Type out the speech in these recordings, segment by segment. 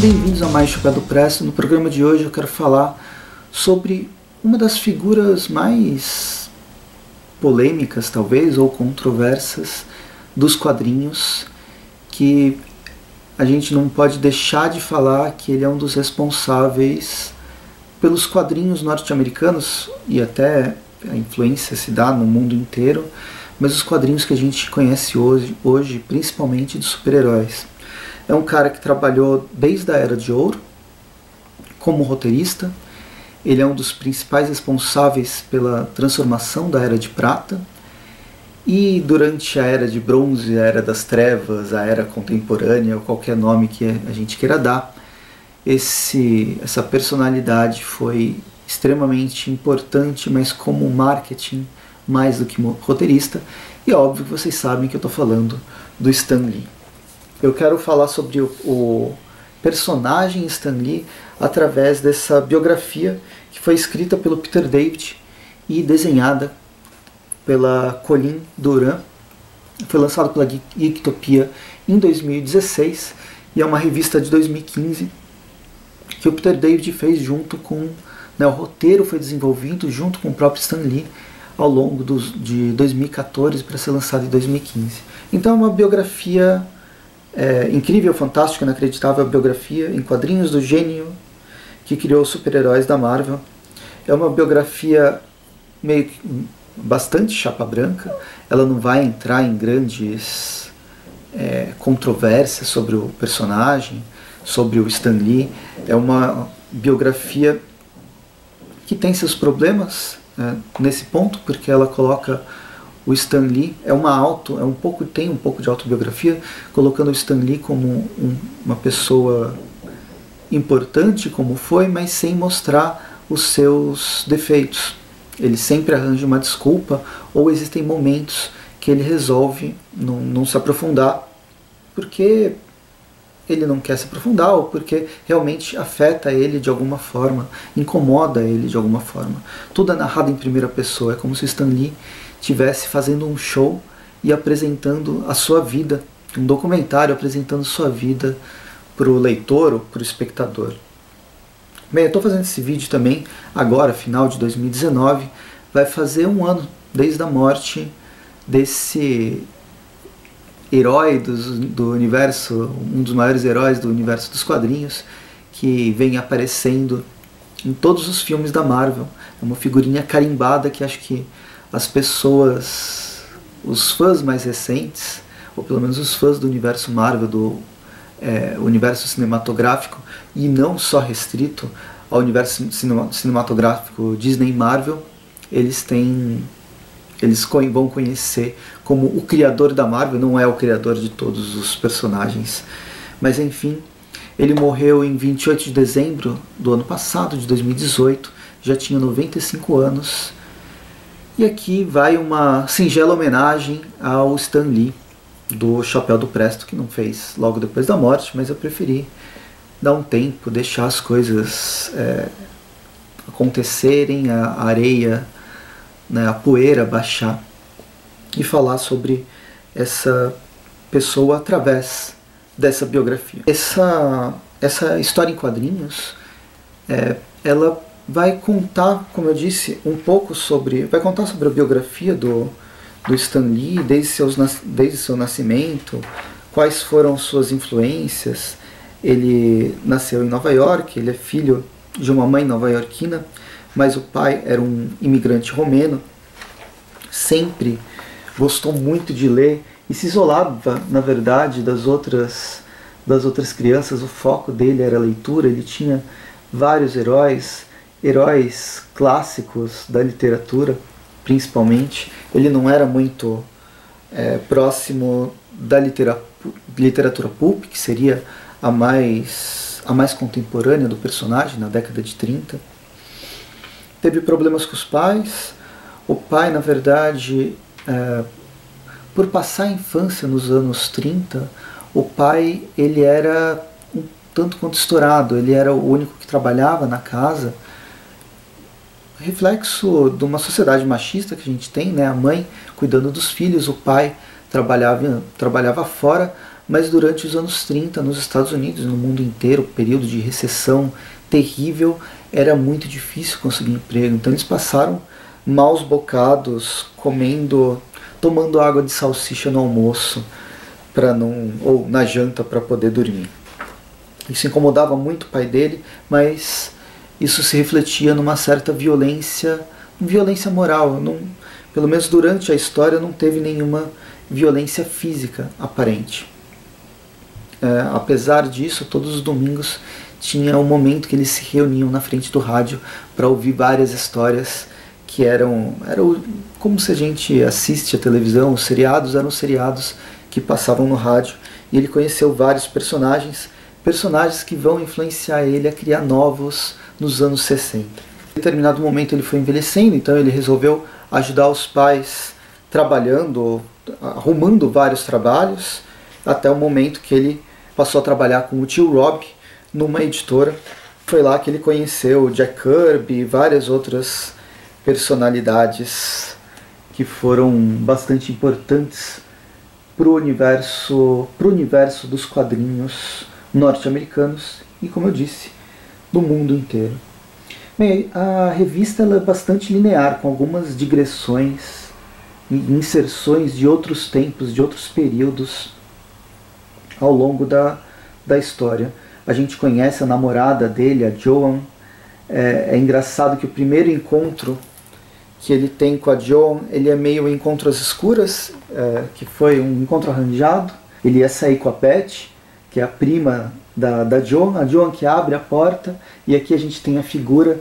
Bem-vindos a mais Chupado Presto. No programa de hoje eu quero falar sobre uma das figuras mais polêmicas, talvez, ou controversas dos quadrinhos, que a gente não pode deixar de falar que ele é um dos responsáveis pelos quadrinhos norte-americanos e até a influência se dá no mundo inteiro, mas os quadrinhos que a gente conhece hoje, hoje principalmente de super-heróis. É um cara que trabalhou desde a Era de Ouro como roteirista. Ele é um dos principais responsáveis pela transformação da Era de Prata. E durante a Era de Bronze, a Era das Trevas, a Era Contemporânea, ou qualquer nome que a gente queira dar, esse, essa personalidade foi extremamente importante, mas como marketing mais do que roteirista. E óbvio que vocês sabem que eu estou falando do Stan Lee eu quero falar sobre o, o personagem Stan Lee através dessa biografia que foi escrita pelo Peter David e desenhada pela Colin Duran. Foi lançado pela Geektopia em 2016 e é uma revista de 2015 que o Peter David fez junto com né, o roteiro foi desenvolvido junto com o próprio Stan Lee ao longo dos, de 2014 para ser lançado em 2015. Então é uma biografia é, incrível, fantástica, inacreditável biografia em quadrinhos do gênio que criou os super-heróis da Marvel. É uma biografia meio que bastante chapa branca. Ela não vai entrar em grandes é, controvérsias sobre o personagem, sobre o Stan Lee. É uma biografia que tem seus problemas é, nesse ponto, porque ela coloca o Stan Lee é uma auto, é um pouco tem um pouco de autobiografia, colocando o Stan Lee como um, uma pessoa importante como foi, mas sem mostrar os seus defeitos. Ele sempre arranja uma desculpa ou existem momentos que ele resolve não, não se aprofundar porque ele não quer se aprofundar ou porque realmente afeta ele de alguma forma, incomoda ele de alguma forma. Tudo é narrado em primeira pessoa, é como se Stan Lee tivesse fazendo um show e apresentando a sua vida, um documentário apresentando sua vida para o leitor ou para o espectador. Bem, eu estou fazendo esse vídeo também agora, final de 2019, vai fazer um ano desde a morte desse herói do, universo, um dos maiores heróis do universo dos quadrinhos, que vem aparecendo em todos os filmes da Marvel. É uma figurinha carimbada que acho que as pessoas, os fãs mais recentes, ou pelo menos os fãs do universo Marvel, do é, universo cinematográfico, e não só restrito ao universo cinematográfico Disney Marvel, eles têm eles vão conhecer como o criador da Marvel, não é o criador de todos os personagens. Mas enfim, ele morreu em 28 de dezembro do ano passado, de 2018, já tinha 95 anos e aqui vai uma singela homenagem ao Stan Lee, do Chapéu do Presto, que não fez logo depois da morte, mas eu preferi dar um tempo, deixar as coisas é, acontecerem, a areia, né, a poeira baixar e falar sobre essa pessoa através dessa biografia. Essa, essa história em quadrinhos, é, ela vai contar, como eu disse, um pouco sobre, vai contar sobre a biografia do, do Stan Lee desde, seus, desde seu nascimento, quais foram suas influências. Ele nasceu em Nova York, ele é filho de uma mãe nova-iorquina, mas o pai era um imigrante romeno. Sempre gostou muito de ler e se isolava, na verdade, das outras das outras crianças. O foco dele era a leitura. Ele tinha vários heróis heróis clássicos da literatura, principalmente. Ele não era muito é, próximo da literatura, literatura pulp, que seria a mais, a mais contemporânea do personagem, na década de 30. Teve problemas com os pais. O pai, na verdade, é, por passar a infância nos anos 30, o pai ele era um tanto quanto estourado. Ele era o único que trabalhava na casa reflexo de uma sociedade machista que a gente tem, né? A mãe cuidando dos filhos, o pai trabalhava, trabalhava fora, mas durante os anos 30 nos Estados Unidos, no mundo inteiro, período de recessão terrível, era muito difícil conseguir emprego. Então eles passaram maus bocados, comendo, tomando água de salsicha no almoço para não ou na janta para poder dormir. Isso incomodava muito o pai dele, mas isso se refletia numa certa violência, violência moral. Não, pelo menos durante a história não teve nenhuma violência física aparente. É, apesar disso, todos os domingos tinha um momento que eles se reuniam na frente do rádio para ouvir várias histórias que eram, eram como se a gente assiste a televisão, os seriados eram seriados que passavam no rádio e ele conheceu vários personagens, personagens que vão influenciar ele a criar novos nos anos 60. Em determinado momento ele foi envelhecendo, então ele resolveu ajudar os pais trabalhando, arrumando vários trabalhos, até o momento que ele passou a trabalhar com o tio Rob numa editora. Foi lá que ele conheceu Jack Kirby e várias outras personalidades que foram bastante importantes para o universo, pro universo dos quadrinhos norte-americanos e, como eu disse, do mundo inteiro. Bem, a revista é bastante linear, com algumas digressões e inserções de outros tempos, de outros períodos ao longo da, da história. A gente conhece a namorada dele, a Joan. É, é engraçado que o primeiro encontro que ele tem com a Joan, ele é meio encontro às escuras, é, que foi um encontro arranjado. Ele ia sair com a Beth, que é a prima da, da Joan, a Joan que abre a porta, e aqui a gente tem a figura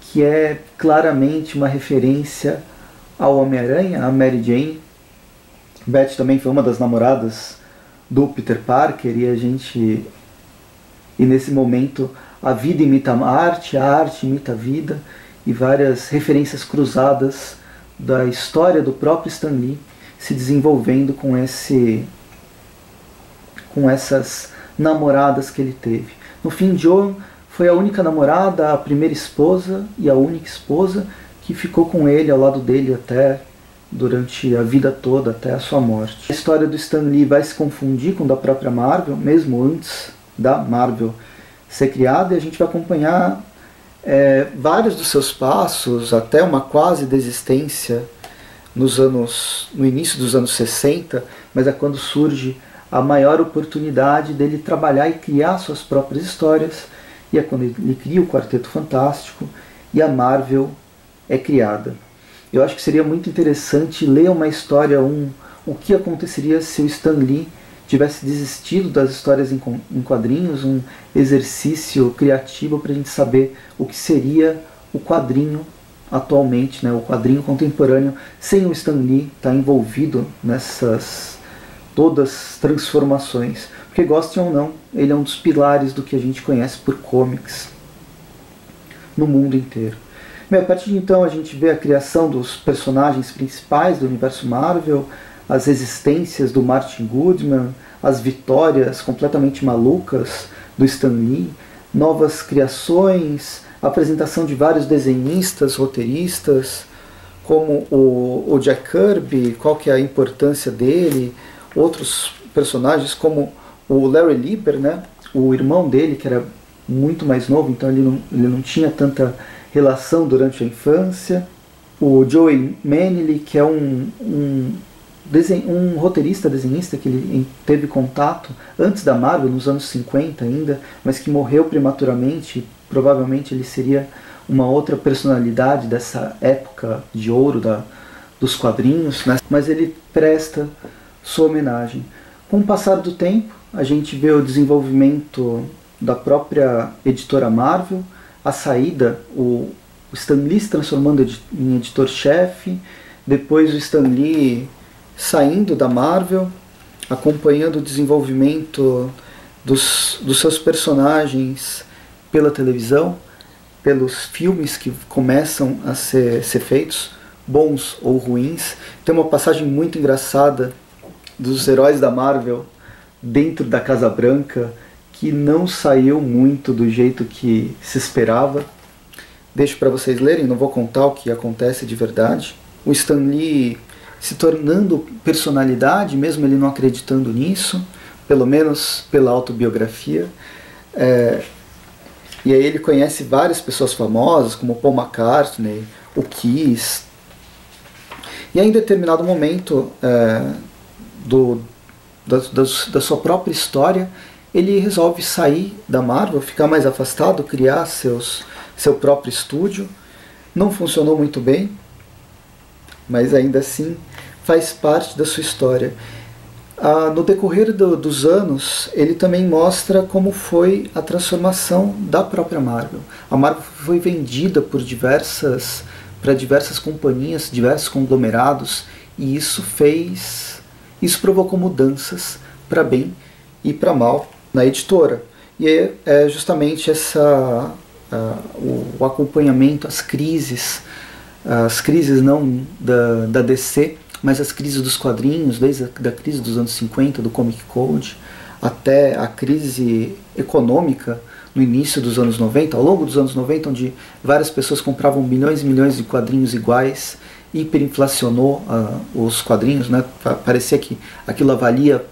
que é claramente uma referência ao Homem-Aranha, a Mary Jane. Beth também foi uma das namoradas do Peter Parker e a gente e nesse momento a vida imita a arte, a arte imita a vida e várias referências cruzadas da história do próprio Stan Lee se desenvolvendo com esse com essas namoradas que ele teve. No fim, Joan foi a única namorada, a primeira esposa e a única esposa que ficou com ele ao lado dele até durante a vida toda, até a sua morte. A história do Stan Lee vai se confundir com a da própria Marvel, mesmo antes da Marvel ser criada, e a gente vai acompanhar é, vários dos seus passos, até uma quase desistência nos anos, no início dos anos 60, mas é quando surge a maior oportunidade dele trabalhar e criar suas próprias histórias, e é quando ele cria o Quarteto Fantástico e a Marvel é criada. Eu acho que seria muito interessante ler uma história, um, o que aconteceria se o Stan Lee tivesse desistido das histórias em, em quadrinhos, um exercício criativo para a gente saber o que seria o quadrinho atualmente, né, o quadrinho contemporâneo, sem o Stan Lee estar tá envolvido nessas todas transformações. Porque gostem ou não, ele é um dos pilares do que a gente conhece por comics no mundo inteiro. Bem, a partir de então a gente vê a criação dos personagens principais do universo Marvel, as existências do Martin Goodman, as vitórias completamente malucas do Stan Lee, novas criações, apresentação de vários desenhistas, roteiristas, como o, o Jack Kirby, qual que é a importância dele, outros personagens como o Larry Lieber, né, o irmão dele, que era muito mais novo, então ele não, ele não tinha tanta relação durante a infância, o Joey Manley, que é um, um um roteirista, desenhista que ele teve contato antes da Marvel, nos anos 50 ainda, mas que morreu prematuramente. Provavelmente ele seria uma outra personalidade dessa época de ouro da, dos quadrinhos, né? mas ele presta sua homenagem. Com o passar do tempo, a gente vê o desenvolvimento da própria editora Marvel, a saída, o, Stan Lee se transformando em editor-chefe, depois o Stan Lee saindo da Marvel, acompanhando o desenvolvimento dos, dos seus personagens pela televisão, pelos filmes que começam a ser, ser feitos, bons ou ruins. Tem uma passagem muito engraçada dos heróis da Marvel dentro da Casa Branca que não saiu muito do jeito que se esperava. deixo para vocês lerem, não vou contar o que acontece de verdade. O Stan Lee se tornando personalidade, mesmo ele não acreditando nisso, pelo menos pela autobiografia. É, e aí ele conhece várias pessoas famosas, como Paul McCartney, o Kiss. E aí, em determinado momento é, do, da, da, da sua própria história, ele resolve sair da Marvel, ficar mais afastado, criar seus, seu próprio estúdio. Não funcionou muito bem, mas ainda assim faz parte da sua história. Ah, no decorrer do, dos anos, ele também mostra como foi a transformação da própria Marvel. A Marvel foi vendida por diversas para diversas companhias, diversos conglomerados, e isso fez, isso provocou mudanças para bem e para mal na editora. E é, justamente essa uh, o, acompanhamento, as crises, as crises não da, da DC, mas as crises dos quadrinhos, desde a da crise dos anos 50, do Comic Code, até a crise econômica no início dos anos 90, ao longo dos anos 90, onde várias pessoas compravam milhões e milhões de quadrinhos iguais, hiperinflacionou uh, os quadrinhos, né? parecia que aquilo valia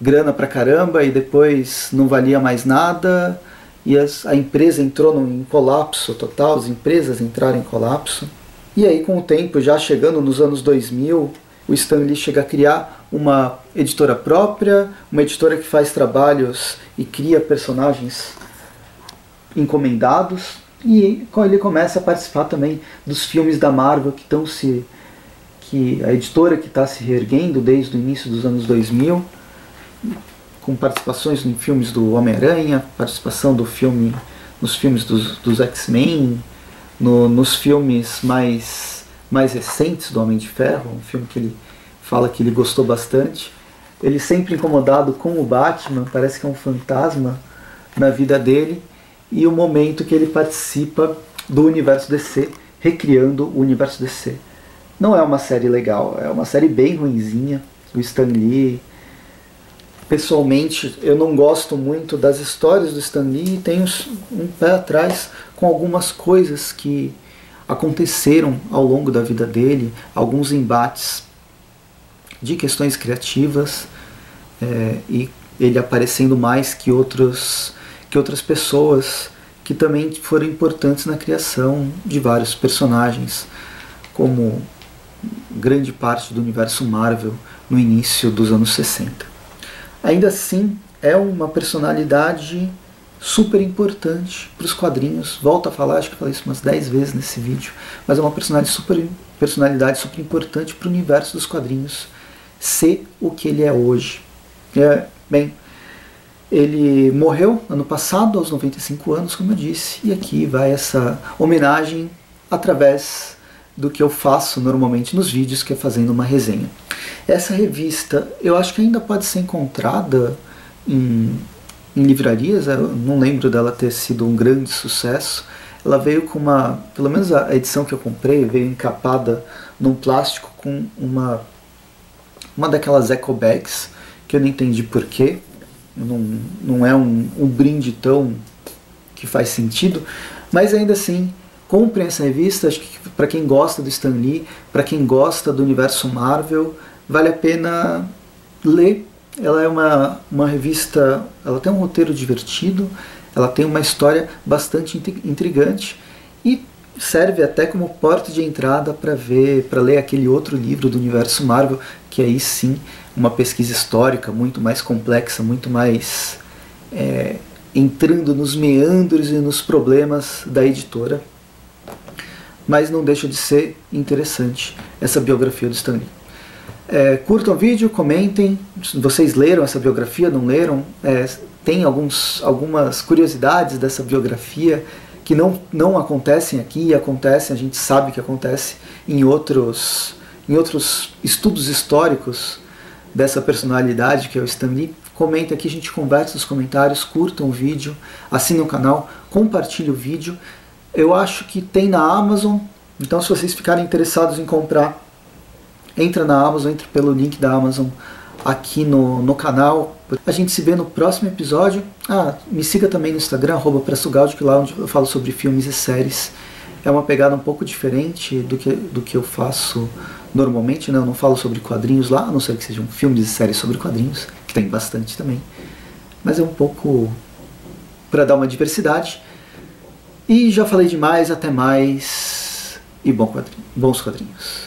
grana pra caramba e depois não valia mais nada e as, a empresa entrou em colapso total, as empresas entraram em colapso. E aí, com o tempo, já chegando nos anos 2000, o Stan Lee chega a criar uma editora própria, uma editora que faz trabalhos e cria personagens encomendados. E ele começa a participar também dos filmes da Marvel que estão se. que a editora que está se reerguendo desde o início dos anos 2000 com participações em filmes do Homem-Aranha, participação do filme nos filmes dos, dos X-Men, no, nos filmes mais, mais recentes do Homem de Ferro, um filme que ele fala que ele gostou bastante. Ele sempre incomodado com o Batman, parece que é um fantasma na vida dele, e o momento que ele participa do universo DC, recriando o universo DC. Não é uma série legal, é uma série bem ruinzinha. O Stan Lee, pessoalmente eu não gosto muito das histórias do Stan Lee e tenho um pé atrás com algumas coisas que aconteceram ao longo da vida dele, alguns embates de questões criativas é, e ele aparecendo mais que outros que outras pessoas que também foram importantes na criação de vários personagens, como grande parte do universo Marvel no início dos anos 60 ainda assim é uma personalidade super importante para os quadrinhos. Volto a falar, acho que falei isso umas 10 vezes nesse vídeo, mas é uma personalidade super, personalidade super importante para o universo dos quadrinhos ser o que ele é hoje. É, bem, ele morreu ano passado, aos 95 anos, como eu disse, e aqui vai essa homenagem através do que eu faço normalmente nos vídeos, que é fazendo uma resenha. Essa revista eu acho que ainda pode ser encontrada em, em livrarias, eu não lembro dela ter sido um grande sucesso. Ela veio com uma, pelo menos a edição que eu comprei, veio encapada num plástico com uma, uma daquelas eco bags, que eu não entendi porquê. Não, não é um, um brinde tão que faz sentido, mas ainda assim comprem essa revista, acho que para quem gosta do Stan Lee, para quem gosta do universo Marvel, vale a pena ler. Ela é uma, uma revista, ela tem um roteiro divertido, ela tem uma história bastante intrigante e serve até como porta de entrada para ver, para ler aquele outro livro do universo Marvel, que aí sim uma pesquisa histórica muito mais complexa, muito mais é, entrando nos meandros e nos problemas da editora. Mas não deixa de ser interessante essa biografia do Stanley. É, curtam o vídeo, comentem. Vocês leram essa biografia, não leram? É, tem alguns, algumas curiosidades dessa biografia que não, não acontecem aqui e acontecem, a gente sabe que acontece em outros, em outros estudos históricos dessa personalidade que é o Stan Lee. Comentem aqui, a gente conversa nos comentários, curtam o vídeo, assinem o canal, compartilhem o vídeo. Eu acho que tem na Amazon. Então, se vocês ficarem interessados em comprar, entra na Amazon, entra pelo link da Amazon aqui no, no canal. A gente se vê no próximo episódio. Ah, me siga também no Instagram, arroba que lá é onde eu falo sobre filmes e séries. É uma pegada um pouco diferente do que, do que eu faço normalmente, né? Eu não falo sobre quadrinhos lá, a não ser que sejam filmes e séries sobre quadrinhos, que tem bastante também. Mas é um pouco para dar uma diversidade. E já falei demais, até mais e bom quadrinho, bons quadrinhos.